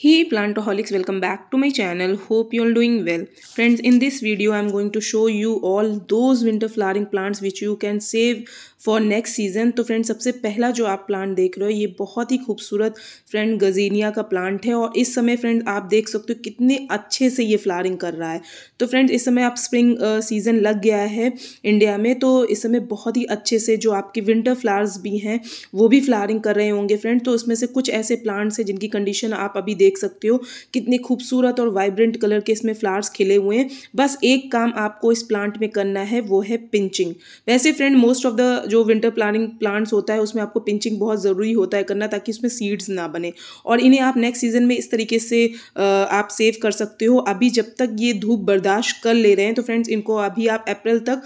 Hey plantaholics, welcome back to my channel. Hope you all doing well. Friends, in this video I'm going to show you all those winter flowering plants which you can save for next season तो friend सबसे पहला जो आप plant देख रहे हो ये बहुत ही खूबसूरत फ्रेंड गजीनिया का प्लांट है और इस समय फ्रेंड आप देख सकते हो कितने अच्छे से ये फ्लावरिंग कर रहा है तो फ्रेंड इस समय आप स्प्रिंग सीज़न लग गया है इंडिया में तो इस समय बहुत ही अच्छे से जो आपके विंटर फ्लावर्स भी हैं वो भी फ्लावरिंग कर रहे होंगे फ्रेंड तो उसमें से कुछ ऐसे प्लांट्स हैं जिनकी कंडीशन आप अभी देख सकते हो कितने खूबसूरत और वाइब्रेंट कलर के इसमें फ्लावर्स खिले हुए हैं। बस एक काम आपको इस प्लांट में करना है, वो है पिंचिंग वैसे फ्रेंड मोस्ट ऑफ़ द जो विंटर प्लानिंग प्लांट्स होता है, उसमें आपको पिंचिंग बहुत ज़रूरी होता है करना ताकि उसमें सीड्स ना बने। और इन्हें आप नेक्स्ट सीज़न में इस तरीके से आप सेव कर सकते हो। अभी जब तक ये धूप बर्दाश्त कर ले रहे हैं तो फ्रेंड्स इनको अभी आप अप्रैल तक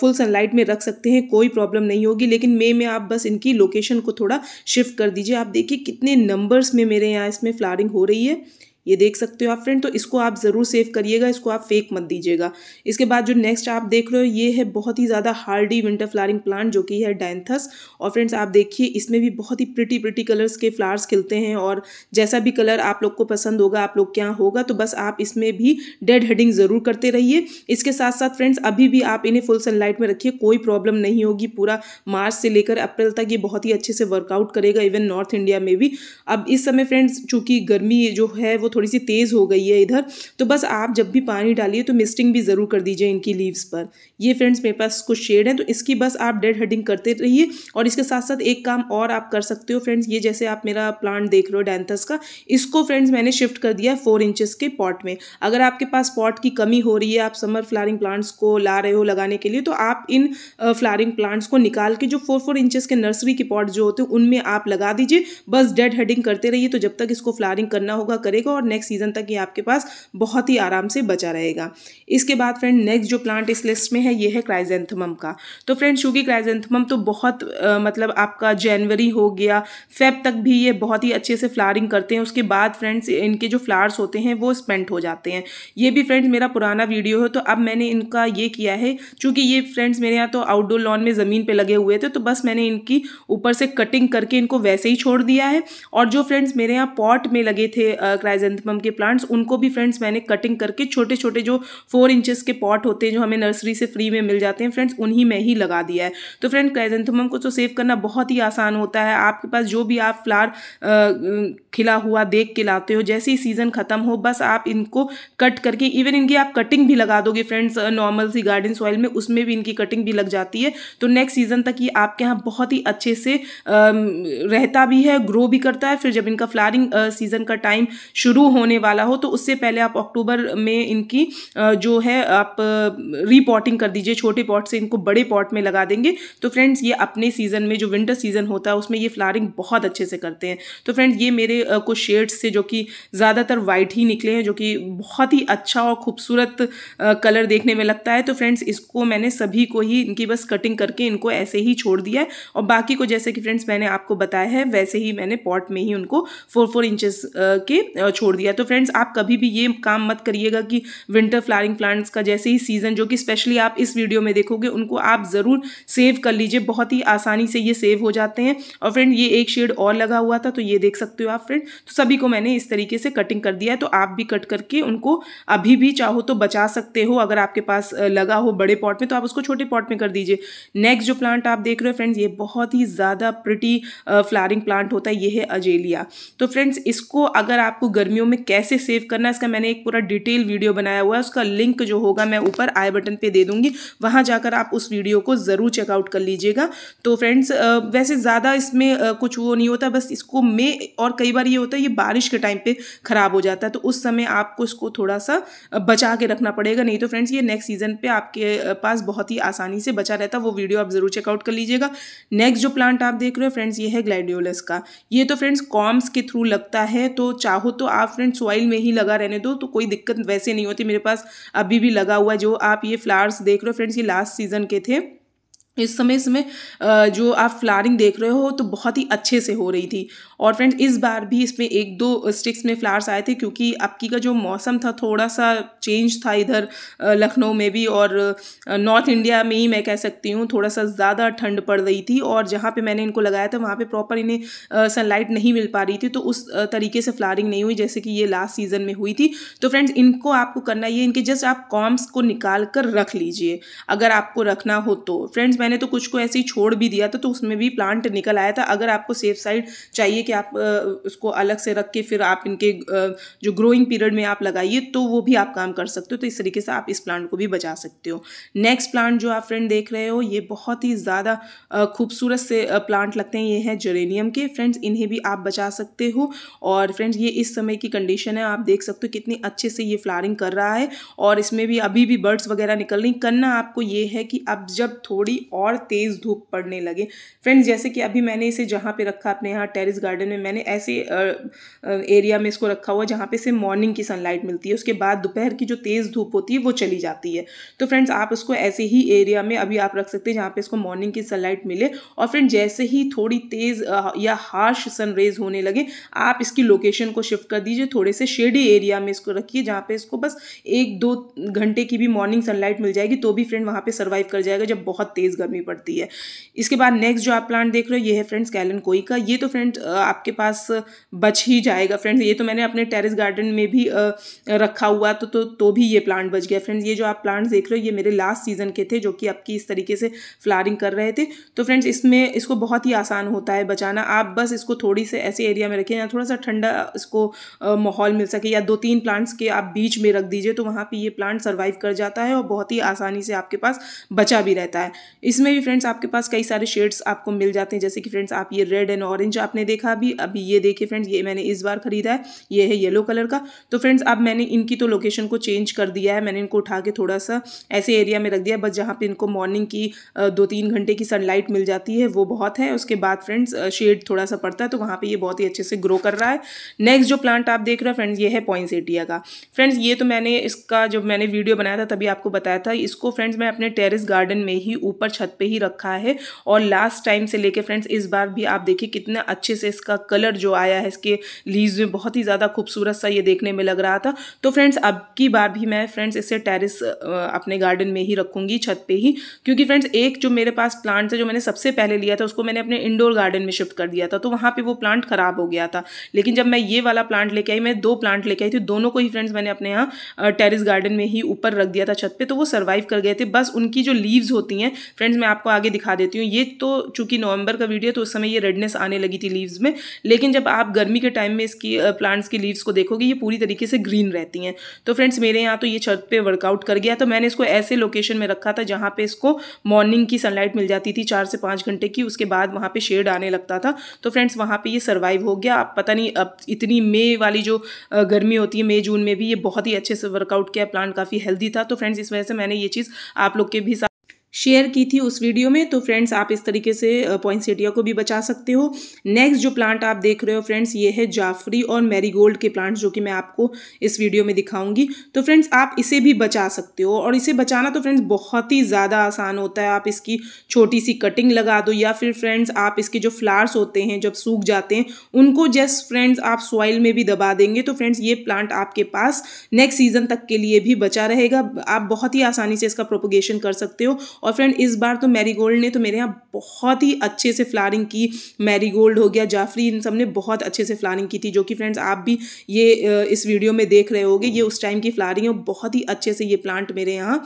फुल सनलाइट में रख सकते हैं, कोई प्रॉब्लम नहीं होगी। लेकिन मे में आप बस इनकी लोकेशन को थोड़ा शिफ्ट कर दीजिए। आप देखिए कितने नंबर्स में मेरे यहाँ इसमें फ्लारिंग हो रही है। ये देख सकते हो आप फ्रेंड तो इसको आप ज़रूर सेव करिएगा, इसको आप फेक मत दीजिएगा। इसके बाद जो नेक्स्ट आप देख रहे हो, ये है बहुत ही ज़्यादा हार्डी विंटर फ्लावरिंग प्लांट जो कि है डैंथस और फ्रेंड्स आप देखिए, इसमें भी बहुत ही प्रिटी प्रिटी कलर्स के फ्लावर्स खिलते हैं और जैसा भी कलर आप लोग को पसंद होगा, आप लोग क्या होगा तो बस आप इसमें भी डेड हेडिंग ज़रूर करते रहिए। इसके साथ साथ फ्रेंड्स अभी भी आप इन्हें फुल सनलाइट में रखिए, कोई प्रॉब्लम नहीं होगी, पूरा मार्च से लेकर अप्रैल तक ये बहुत ही अच्छे से वर्कआउट करेगा इवन नॉर्थ इंडिया में भी। अब इस समय फ्रेंड्स चूँकि गर्मी जो है, वो थोड़ी सी तेज़ हो गई है इधर तो बस आप जब भी पानी डालिए तो मिस्टिंग भी ज़रूर कर दीजिए इनकी लीव्स पर। ये फ्रेंड्स मेरे पास कुछ शेड है तो इसकी बस आप डेड हेडिंग करते रहिए और इसके साथ साथ एक काम और आप कर सकते हो फ्रेंड्स, ये जैसे आप मेरा प्लांट देख रहे हो डैंथस का, इसको फ्रेंड्स मैंने शिफ्ट कर दिया है फोर इंचेस के पॉट में। अगर आपके पास पॉट की कमी हो रही है, आप समर फ्लारिंग प्लांट्स को ला रहे हो लगाने के लिए तो आप इन फ्लारिंग प्लांट्स को निकाल के जो फोर फोर इंचेस के नर्सरी के पॉट जो होते हैं, उनमें आप लगा दीजिए, बस डेड हेडिंग करते रहिए तो जब तक इसको फ्लारिंग करना होगा, करेगा और नेक्स्ट सीज़न तक ये आपके पास बहुत ही आराम से बचा रहेगा। इसके बाद फ्रेंड नेक्स्ट जो प्लांट इस लिस्ट में है ये है क्राइजेंथमम का। तो फ्रेंड चूँकि क्राइजेंथमम तो बहुत आ, मतलब आपका जनवरी हो गया फेब तक भी ये बहुत ही अच्छे से फ्लारिंग करते हैं। उसके बाद फ्रेंड्स इनके जो फ्लावर्स होते हैं वो स्पेंट हो जाते हैं। ये भी फ्रेंड्स मेरा पुराना वीडियो है तो अब मैंने इनका ये किया है चूँकि ये फ्रेंड्स मेरे यहाँ तो आउटडोर लॉन में ज़मीन पर लगे हुए थे तो बस मैंने इनकी ऊपर से कटिंग करके इनको वैसे ही छोड़ दिया है। और जो फ्रेंड्स मेरे यहाँ पॉट में लगे थे क्राइजेंथमम के प्लांट्स उनको भी फ्रेंड्स मैंने कटिंग करके छोटे छोटे जो फोर इंचेस के पॉट होते हैं, जो हमें नर्सरी से फ्री में मिल जाते हैं फ्रेंड्स उन्हीं में ही लगा दिया है। तो फ्रेंड क्राइजेंथमम को तो सेव करना बहुत ही आसान होता है। आपके पास जो भी आप फ्लावर खिला हुआ देख के लाते हो, जैसे ही सीज़न ख़त्म हो, बस आप इनको कट करके इवन इनकी आप कटिंग भी लगा दोगे फ्रेंड्स नॉर्मल सी गार्डन सॉइल में, उसमें भी इनकी कटिंग भी लग जाती है। तो नेक्स्ट सीज़न तक ये आपके यहाँ बहुत ही अच्छे से रहता भी है ग्रो भी करता है। फिर जब इनका फ्लारिंग सीज़न का टाइम शुरू होने वाला हो तो उससे पहले आप अक्टूबर में इनकी जो है, आप रीपॉटिंग कर दीजिए, छोटे पॉट से इनको बड़े पॉट में लगा देंगे। तो फ्रेंड्स ये अपने सीज़न में, जो विंटर सीज़न होता है, उसमें ये फ्लारिंग बहुत अच्छे से करते हैं। तो फ्रेंड्स ये मेरे कुछ शेड्स से जो कि ज़्यादातर वाइट ही निकले हैं, जो कि बहुत ही अच्छा और खूबसूरत कलर देखने में लगता है। तो फ्रेंड्स इसको मैंने सभी को ही, इनकी बस कटिंग करके इनको ऐसे ही छोड़ दिया है। और बाकी को जैसे कि फ्रेंड्स मैंने आपको बताया है, वैसे ही मैंने पॉट में ही उनको फोर फोर इंचेस के छोड़ दिया तो फ्रेंड्स आप कभी भी ये काम मत करिएगा कि विंटर फ्लावरिंग प्लांट्स का जैसे ही सीज़न जो कि स्पेशली आप इस वीडियो में देखोगे, उनको आप ज़रूर सेव कर लीजिए। बहुत ही आसानी से ये सेव हो जाते हैं। और फ्रेंड ये एक शेड और लगा हुआ था तो ये देख सकते हो आप फ्रेंड तो सभी को मैंने इस तरीके से कटिंग कर दिया है। तो आप भी कट करके उनको अभी भी चाहो तो बचा सकते हो। अगर आपके पास लगा हो बड़े पॉट में तो आप उसको छोटे पॉट में कर दीजिए। नेक्स्ट जो प्लांट आप देख रहे हो फ्रेंड्स ये बहुत ही ज़्यादा प्रिटी फ्लावरिंग प्लांट होता है। ये है अजेलिया। तो फ्रेंड्स इसको अगर आपको गर्मियों में कैसे सेव करना है, इसका मैंने एक पूरा डिटेल वीडियो बनाया हुआ है, उसका लिंक जो होगा मैं ऊपर आई बटन पे दे दूँगी। वहाँ जाकर आप उस वीडियो को ज़रूर चेकआउट कर लीजिएगा। तो फ्रेंड्स वैसे ज़्यादा इसमें कुछ वो नहीं होता, बस इसको मे, और कई बार ये होता है, ये बारिश के टाइम पे ख़राब हो जाता है तो उस समय आपको इसको थोड़ा सा बचा के रखना पड़ेगा। नहीं तो फ्रेंड्स ये नेक्स्ट सीज़न पे आपके पास बहुत ही आसानी से बचा रहता वो वीडियो आप ज़रूर चेकआउट कर लीजिएगा। नेक्स्ट जो प्लांट आप देख रहे हो फ्रेंड्स ये है ग्लैडियोलस का। ये तो फ्रेंड्स कॉम्स के थ्रू लगता है तो चाहो तो आप फ्रेंड्स सॉइल में ही लगा रहने दो तो कोई दिक्कत वैसे नहीं होती। मेरे पास अभी भी लगा हुआ जो आप ये फ्लावर्स देख रहे हो फ्रेंड्स ये लास्ट सीज़न के थे। इस समय इसमें जो आप फ्लारिंग देख रहे हो तो बहुत ही अच्छे से हो रही थी। और फ्रेंड्स, इस बार भी इसमें एक दो स्टिक्स में फ्लावर्स आए थे, क्योंकि आपकी का जो मौसम था थोड़ा सा चेंज था इधर लखनऊ में भी और नॉर्थ इंडिया में ही मैं कह सकती हूँ थोड़ा सा ज़्यादा ठंड पड़ रही थी और जहाँ पे मैंने इनको लगाया था, वहाँ पे प्रॉपर इन्हें सनलाइट नहीं मिल पा रही थी तो उस तरीके से फ्लारिंग नहीं हुई, जैसे कि ये लास्ट सीज़न में हुई थी। तो फ्रेंड्स, इनको आपको करना ये इनके जस्ट आप कॉम्स को निकाल कर रख लीजिए, अगर आपको रखना हो तो। फ्रेंड्स मैंने तो कुछ को ऐसे ही छोड़ भी दिया था तो उसमें भी प्लांट निकल आया था। अगर आपको सेफ़ साइड चाहिए कि आप उसको अलग से रख के फिर आप इनके जो ग्रोइंग पीरियड में आप लगाइए तो वो भी आप काम कर सकते हो तो इस तरीके से आप इस प्लांट को भी बचा सकते हो। नेक्स्ट प्लांट जो आप फ्रेंड देख रहे हो, ये बहुत ही ज़्यादा खूबसूरत से प्लांट लगते हैं। ये हैं जरेनियम के। फ्रेंड्स इन्हें भी आप बचा सकते हो और फ्रेंड्स ये इस समय की कंडीशन है। आप देख सकते हो कितनी अच्छे से ये फ्लारिंग कर रहा है और इसमें भी अभी भी बर्ड्स वगैरह निकल रही करना आपको ये है कि अब जब थोड़ी और तेज़ धूप पड़ने लगे। फ्रेंड्स, जैसे कि अभी मैंने इसे जहाँ पे रखा अपने यहाँ टेरिस गार्डन में, मैंने ऐसे एरिया में इसको रखा हुआ जहाँ पे से मॉर्निंग की सनलाइट मिलती है। उसके बाद दोपहर की जो तेज़ धूप होती है, वो चली जाती है। तो फ्रेंड्स, आप उसको ऐसे ही एरिया में अभी आप रख सकते हैं जहाँ पे इसको मॉर्निंग की सनलाइट मिले। और फ्रेंड जैसे ही थोड़ी तेज़ या हार्श सनरेज होने लगे, आप इसकी लोकेशन को शिफ्ट कर दीजिए। थोड़े से शेडी एरिया में इसको रखिए जहाँ पे इसको बस एक दो घंटे की भी मॉर्निंग सनलाइट मिल जाएगी तो भी फ्रेंड वहाँ पे सर्वाइव कर जाएगा जब बहुत तेज़ गर्मी पड़ती है। इसके बाद नेक्स्ट जो आप प्लांट देख रहे हो ये है फ्रेंड्स कैलन कोई का ये तो फ्रेंड आपके पास बच ही जाएगा। फ्रेंड्स ये तो मैंने अपने टेरिस गार्डन में भी रखा हुआ तो तो, तो भी ये प्लांट बच गया। फ्रेंड्स ये जो आप प्लांट्स देख रहे हो ये मेरे लास्ट सीज़न के थे जो कि आपकी इस तरीके से फ्लारिंग कर रहे थे। तो फ्रेंड्स इसमें इसको बहुत ही आसान होता है बचाना। आप बस इसको थोड़ी से ऐसे एरिया में रखें या थोड़ा सा ठंडा इसको माहौल मिल सके या दो तीन प्लांट्स के आप बीच में रख दीजिए तो वहाँ पर ये प्लांट सर्वाइव कर जाता है और बहुत ही आसानी से आपके पास बचा भी रहता है। इसमें भी फ्रेंड्स आपके पास कई सारे शेड्स आपको मिल जाते हैं। जैसे कि फ्रेंड्स आप ये रेड एंड ऑरेंज आपने देखा अभी। अभी ये देखिए फ्रेंड्स ये मैंने इस बार खरीदा है। ये है येलो कलर का। तो फ्रेंड्स अब मैंने इनकी तो लोकेशन को चेंज कर दिया है। मैंने इनको उठा के थोड़ा सा ऐसे एरिया में रख दिया बस जहाँ पर इनको मॉर्निंग की दो तीन घंटे की सनलाइट मिल जाती है, वो बहुत है। उसके बाद फ्रेंड्स शेड थोड़ा सा पड़ता है तो वहाँ पर ये बहुत ही अच्छे से ग्रो कर रहा है। नेक्स्ट जो प्लांट आप देख रहे हो फ्रेंड्स ये है पॉइंसेटिया का। फ्रेंड्स ये तो मैंने इसका जब मैंने वीडियो बनाया था, तभी आपको बताया था। इसको फ्रेंड्स मैं अपने टेरिस गार्डन में ही ऊपर छत पे ही रखा है। और लास्ट टाइम से लेके फ्रेंड्स इस बार भी आप देखिए कितना अच्छे से इसका कलर जो आया है, इसके लीव्स में बहुत ही ज़्यादा खूबसूरत सा ये देखने में लग रहा था। तो फ्रेंड्स अब की बार भी मैं फ्रेंड्स इसे टेरिस अपने गार्डन में ही रखूँगी, छत पर ही। क्योंकि फ्रेंड्स एक जो मेरे पास प्लांट है, जो मैंने सबसे पहले लिया था, उसको मैंने अपने इंडोर गार्डन में शिफ्ट कर दिया था। तो वहाँ पर वो प्लांट ख़राब हो गया था। लेकिन जब मैं ये वाला प्लांट लेके आई, मैं दो प्लांट लेके आई थी, दोनों को ही फ्रेंड्स मैंने अपने यहाँ टेरिस गार्डन में ही ऊपर रख दिया था छत पे तो वो सर्वाइव कर गए थे। बस उनकी जो लीव्स होती हैं फ्रेंड्स मैं आपको आगे दिखा देती हूँ। ये तो चूँकि नवंबर का वीडियो तो उस समय ये रेडनेस आने लगी थी लीव्स में। लेकिन जब आप गर्मी के टाइम में इसकी प्लांट्स की लीव्स को देखोगे, ये पूरी तरीके से ग्रीन रहती हैं। तो फ्रेंड्स मेरे यहाँ तो ये छत पर वर्कआउट कर गया तो मैंने इसको ऐसे लोकेशन में रखा था जहाँ पे इसको मॉर्निंग की सनलाइट मिल जाती थी चार से पाँच घंटे की। उसके बाद वहाँ पर शेड आने लगता था। तो फ्रेंड्स वहाँ पर ये सर्वाइव हो गया। आप पता नहीं, अब इतनी मे वाली जो गर्मी होती है मई जून में भी ये बहुत ही अच्छे से वर्कआउट किया। प्लांट काफ़ी हेल्दी था। तो फ्रेंड्स इस वजह से मैंने ये चीज़ आप लोग के भी साथ शेयर की थी उस वीडियो में तो फ्रेंड्स आप इस तरीके से पॉइंसेटिया को भी बचा सकते हो। नेक्स्ट जो प्लांट आप देख रहे हो फ्रेंड्स, ये है जाफरी और मैरीगोल्ड के प्लांट्स जो कि मैं आपको इस वीडियो में दिखाऊँगी। तो फ्रेंड्स आप इसे भी बचा सकते हो और इसे बचाना तो फ्रेंड्स बहुत ही ज़्यादा आसान होता है। आप इसकी छोटी सी कटिंग लगा दो या फिर फ्रेंड्स आप इसके जो फ्लावर्स होते हैं, जब सूख जाते हैं, उनको जस्ट फ्रेंड्स आप सॉइल में भी दबा देंगे तो फ्रेंड्स ये प्लांट आपके पास नेक्स्ट सीज़न तक के लिए भी बचा रहेगा। आप बहुत ही आसानी से इसका प्रोपोगेशन कर सकते हो और फ्रेंड इस बार तो मैरीगोल्ड ने तो मेरे यहाँ बहुत ही अच्छे से फ्लारिंग की। मैरीगोल्ड हो गया जाफरी इन सबने बहुत अच्छे से फ्लारिंग की थी, जो कि फ्रेंड्स आप भी ये इस वीडियो में देख रहे होगे, ये उस टाइम की फ्लारिंग है बहुत ही अच्छे से ये प्लांट मेरे यहाँ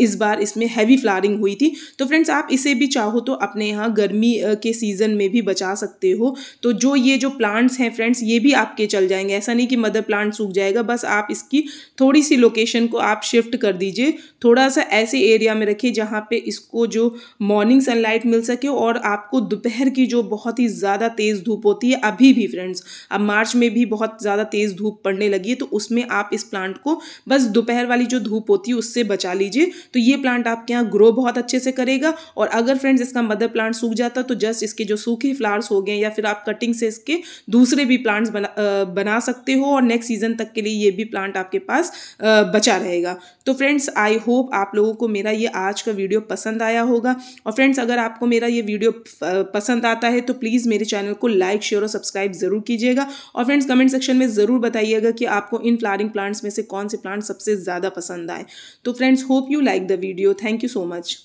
इस बार इसमें हैवी फ्लारिंग हुई थी। तो फ्रेंड्स आप इसे भी चाहो तो अपने यहाँ गर्मी के सीज़न में भी बचा सकते हो। तो जो ये जो प्लांट्स हैं फ्रेंड्स ये भी आपके चल जाएँगे। ऐसा नहीं कि मदर प्लांट सूख जाएगा, बस आप इसकी थोड़ी सी लोकेशन को आप शिफ्ट कर दीजिए। थोड़ा सा ऐसे एरिया में रखिए जहाँ पे इसको जो मॉर्निंग सनलाइट मिल सके और आपको दोपहर की जो बहुत ही ज़्यादा तेज़ धूप होती है, अभी भी फ्रेंड्स अब मार्च में भी बहुत ज़्यादा तेज़ धूप पड़ने लगी है तो उसमें आप इस प्लांट को बस दोपहर वाली जो धूप होती है, उससे बचा लीजिए। तो ये प्लांट आपके यहाँ ग्रो बहुत अच्छे से करेगा और अगर फ्रेंड्स इसका मदर प्लांट सूख जाता तो जस्ट इसके जो सूखे फ्लावर्स हो गए या फिर आप कटिंग से इसके दूसरे भी प्लांट्स बना बना सकते हो और नेक्स्ट सीज़न तक के लिए ये भी प्लांट आपके पास बचा रहेगा। तो फ्रेंड्स आई होप आप लोगों को मेरा ये आज का वीडियो पसंद आया होगा। और फ्रेंड्स, अगर आपको मेरा ये वीडियो पसंद आता है तो प्लीज़ मेरे चैनल को लाइक, शेयर और सब्सक्राइब ज़रूर कीजिएगा। और फ्रेंड्स, कमेंट सेक्शन में ज़रूर बताइएगा कि आपको इन फ्लावरिंग प्लांट्स में से कौन से प्लांट सबसे ज़्यादा पसंद आए। तो friends, hope you like the video. Thank you so much.